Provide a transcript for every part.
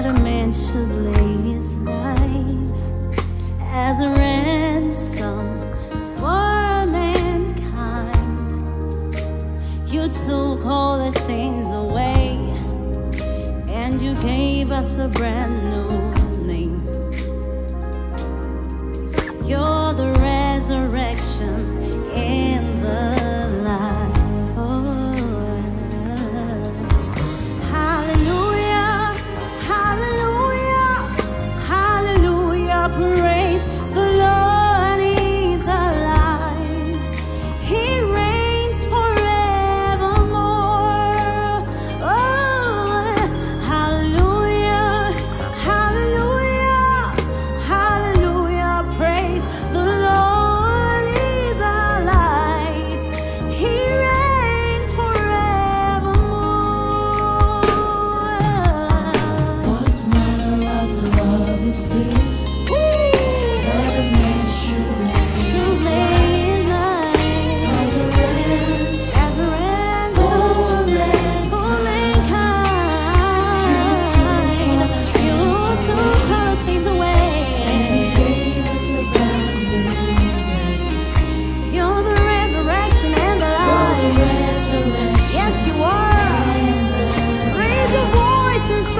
that a man should lay his life as a ransom for mankind. You took all the sins away, and you gave us a brand new. since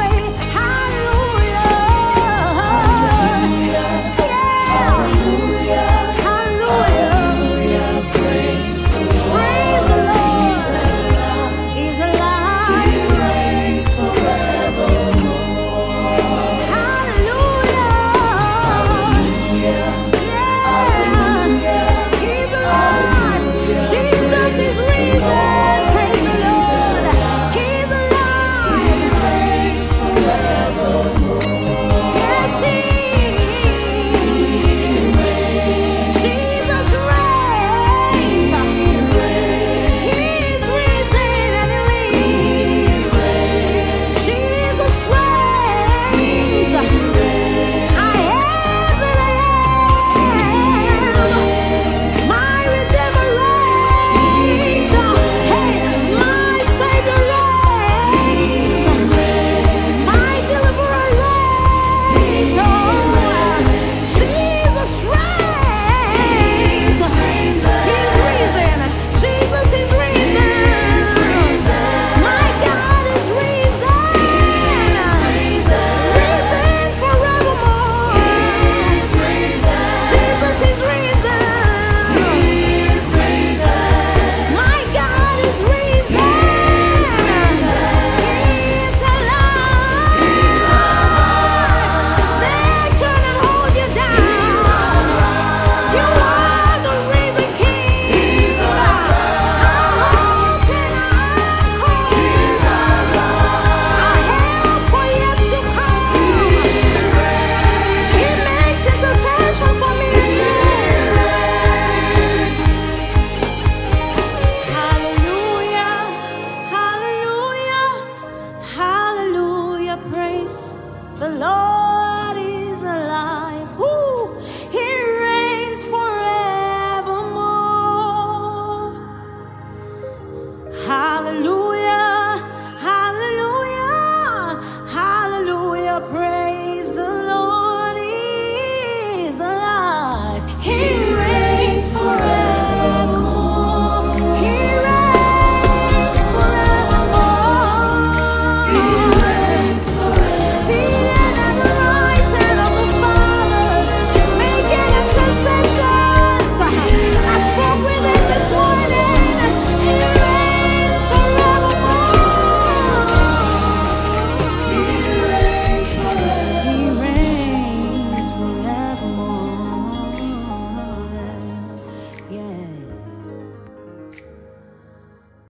the Lord.